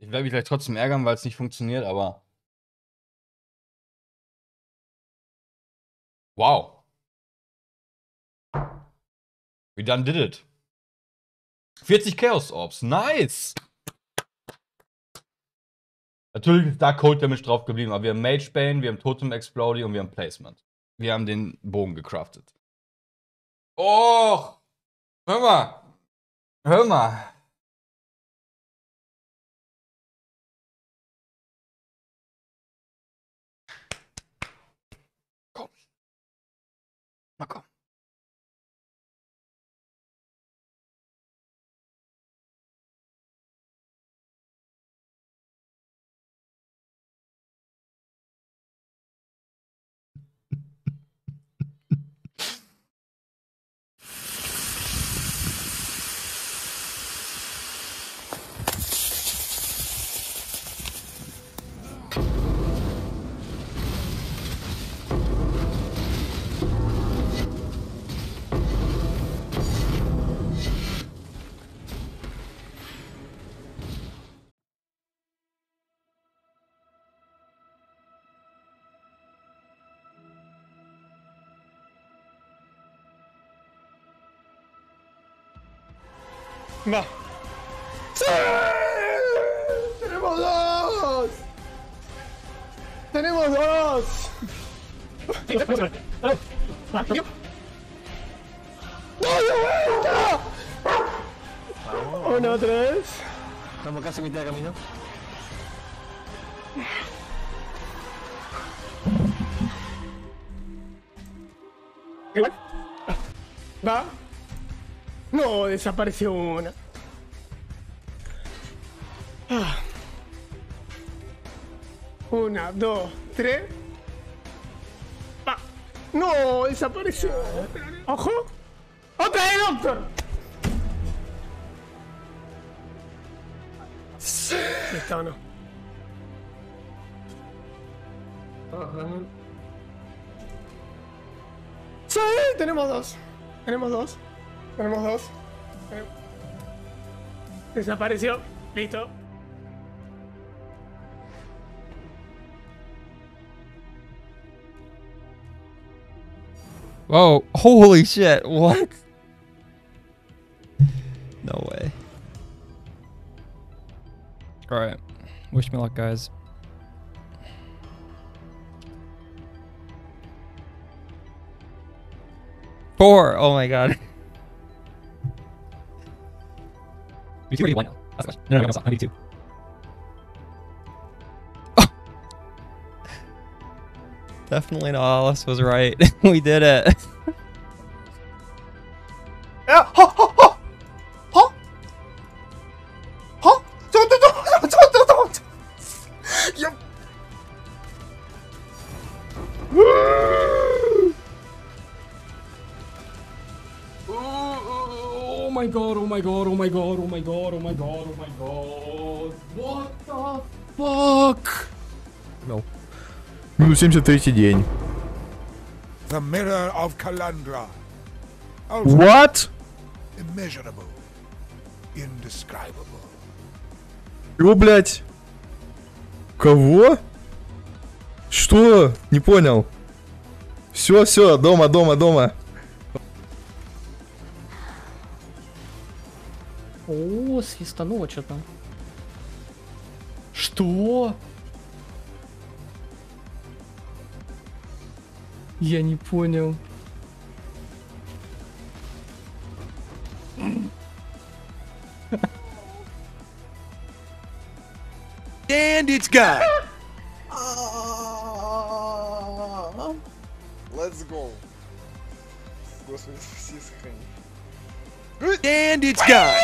Ich werde mich vielleicht trotzdem ärgern, weil es nicht funktioniert, aber. Wow. We done did it. 40 Chaos Orbs. Nice! Natürlich ist da Cold Damage drauf geblieben, aber wir haben Mage Bane, wir haben Totem Exploding und wir haben Placement. Wir haben den Bogen gecraftet. Och! Hör mal! Hör mal! Na ¡Sí! ¡Tenemos dos! ¡Tenemos dos! ¡Dos de vuelta! Uno, tres. Estamos casi a mitad de camino. Va. No, desapareció una. Ah. Una, dos, tres. No, desapareció. Ojo. ¡Otra vez, doctor! ¿Está o no? Sí, tenemos dos. Tenemos dos. Tenemos dos. Eh. Desapareció. Listo. Whoa, holy shit, what? No way. Alright, wish me luck, guys. Four! Oh my god. You two or now? Oh. That's the question. No, no, no, no, I need two. Definitely not Alice was right. we did it. god, oh my god, oh my god, oh my god, oh. What the fuck? Минус 73 день. The mirror of Kalandra. What? Immeasurable. Indescribable. Чего, блядь? Кого? Что? Не понял. Все, все, дома, дома, дома. О, свистануло что-то. Что? Я не понял. And it's gone. Let's go. Господи, все сохрани. And it's gone.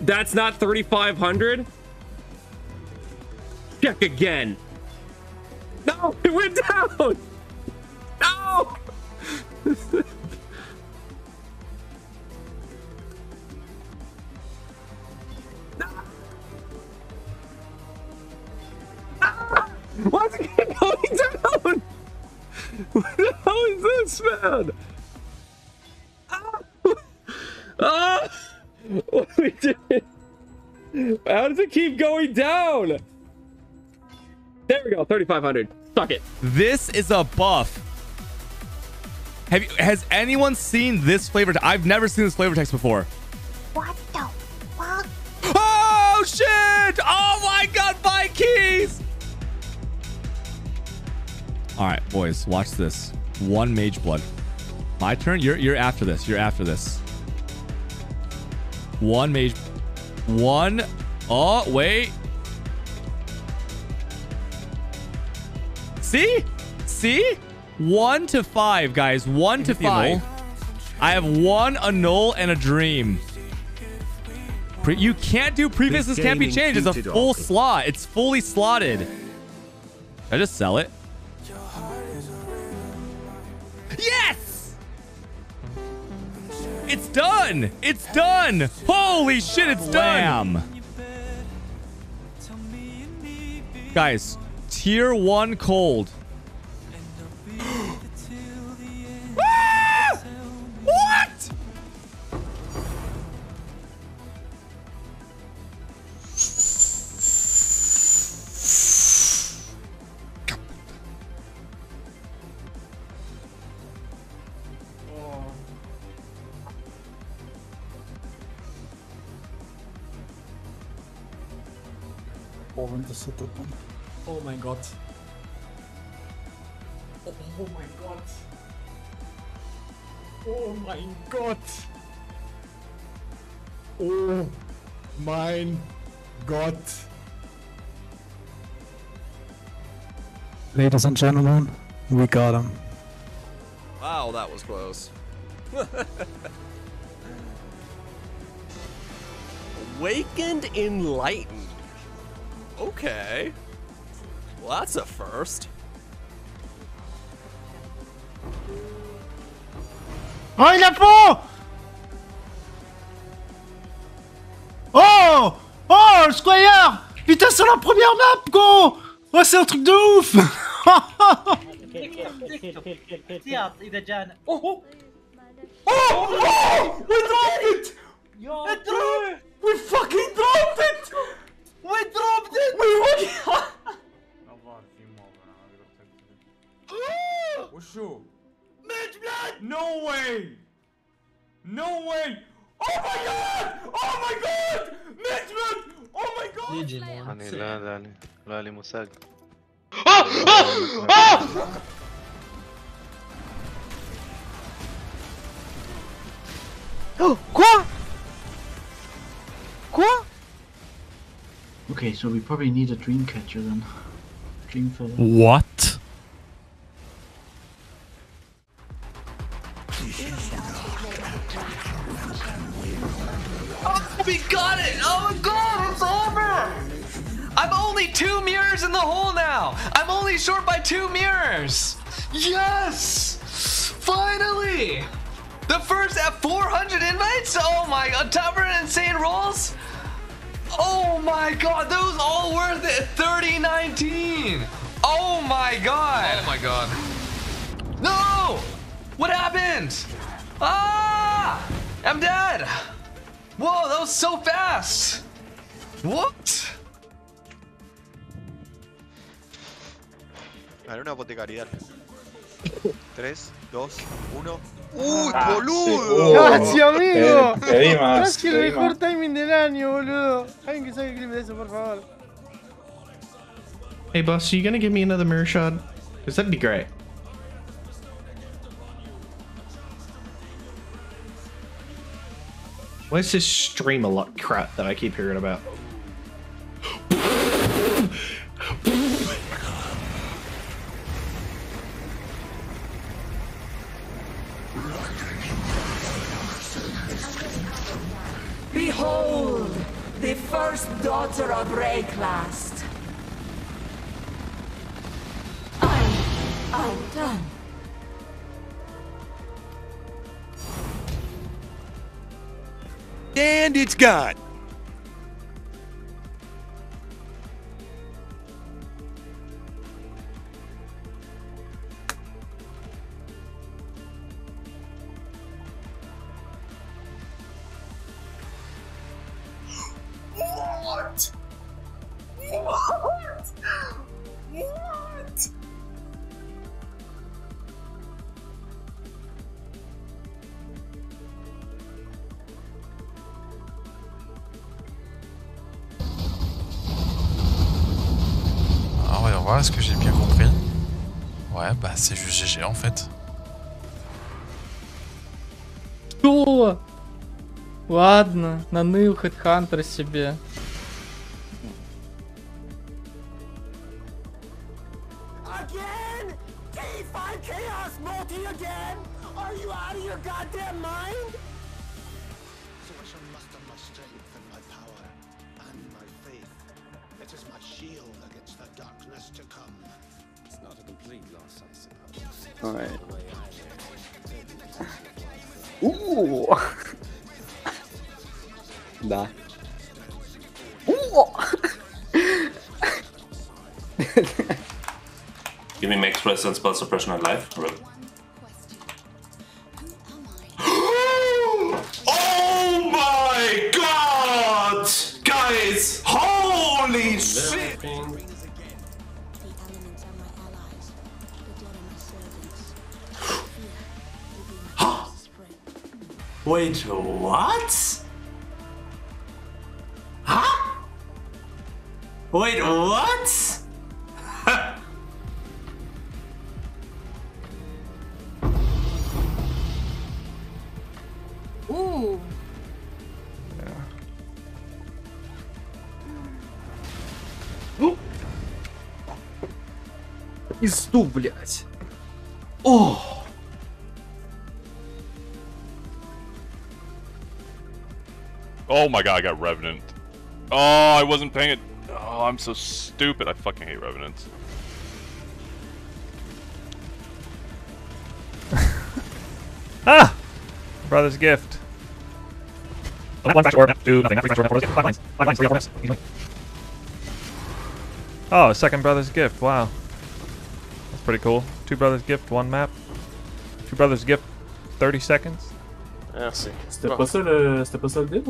That's not 3,500? Check again. No, it went down. No. Why's it keep going down? What the hell is this, man? Ah! Ah! What are we doing? How does it keep going down? There we go, 3,500. Suck it. This is a buff. Have you, has anyone seen this flavor? Te- I've never seen this flavor text before. What the fuck? Oh shit! Oh my god, my keys! All right, boys, watch this. One Mageblood. My turn. You're you're after this. You're after this. One mage. One. Oh wait. See? See? One to five, guys. One to Hit the annul. five. I have one annul, and a dream. Pre- you can't do prefixes This can't be changed. It's a full slot. It's fully slotted. I just sell it? It's done! It's done! Holy shit, it's done! Guys, tier one cold. Oh mein Gott. Oh, my god. oh mein Gott. Oh mein Gott. Oh mein Gott. Ladies and gentlemen, we got him. Wow, that was close. Awakened Enlightened. Okay. Well, that's a first. Oh, il a peau Oh Oh, le Squire Putain, c'est la première map, go Oh, c'est un truc de ouf Oh oh! Oh! Oh! We dropped it! We dropped We fucking dropped it! وي دروبد ات وي وي الظاهر في موب أنا أقدر وشو؟ ميج بلاد! نو واي نو واي Oh my god! Oh my god! ميج بلاد! اوه ماي جاد يجي لا لا لا لي مساق Okay, so we probably need a dream catcher then. Dream feather. What? Oh, we got it! Oh my god, it's over! I'm only two mirrors in the hole now! I'm only short by two mirrors! Yes! Finally! The first at 400 invites? Oh my god, Tavern Insane Rolls? Oh my god, those all worth it! 3019! Oh my god! Oh my god. No! What happened? Ah! I'm dead! Whoa, that was so fast! What? Vale, una boticaridad. 3, 2, 1. ¡Uy, Ah, boludo! Gracias, amigo. Te di más, Casi te el mejor más. timing del año, boludo. Alguien que saque el clip de eso, por favor. Hey, boss, are you gonna give me another mirror shot? Because that'd be great. What's this stream a lot crap that I keep hearing about? First daughter of Wraeclast. I, I'm done. And it's gone. Bah c'est juste GG en fait. Что? Ладно, наныл Хедхантер себе. It is my shield against the darkness to come. It's not a complete loss, I suppose. Alright. Ooh! Да. Give me max press and spell suppression at life. Rip. Oh my god! Guys, holy shit! Wait, what? Huh? Wait, what? Ooh. Пизду, блядь. О! Oh my god, I got Revenant. Oh, I wasn't paying it. Oh, I'm so stupid. I fucking hate Revenants. Ah! Brother's gift. One flash orb, two, nothing. Three flash orb, five lines. Five lines, three orb, easily. Oh, second brother's gift. Wow. That's pretty cool. Two brothers gift, one map. Two brothers gift, 30 seconds. Merci. C'était Bon. pas ça le. C'était pas ça le deal?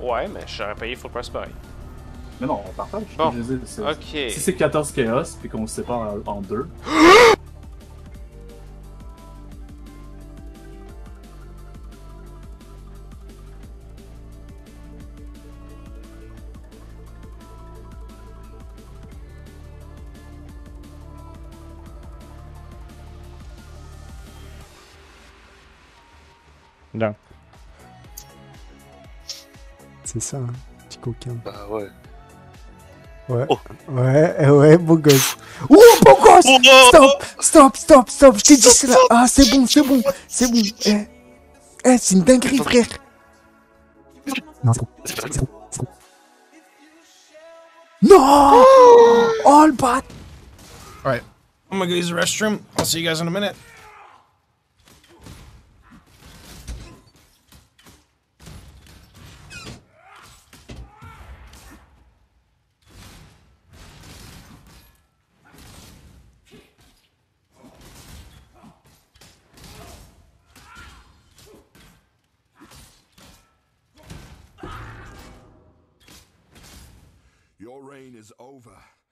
Ouais, mais j'aurais payé full price pareil. Mais non, on partage. Bon. Je veux dire, Ok. Si c'est 14 chaos puis qu'on se sépare en, en deux. C'est ça, hein, petit coquin. Bah ouais. Ouais. Oh. Ouais, eh ouais, beau gosse. Oh, beau gosse Stop Stop, stop, stop Je t'ai dit c'est là Ah, c'est bon, c'est bon, c'est bon. Eh, eh c'est une dinguerie, frère Non, c'est bon, c'est bon, c'est bon. c'est bon. Non Oh, le bat Alright. I'm gonna go use the restroom. I'll see you guys in a minute. Is over.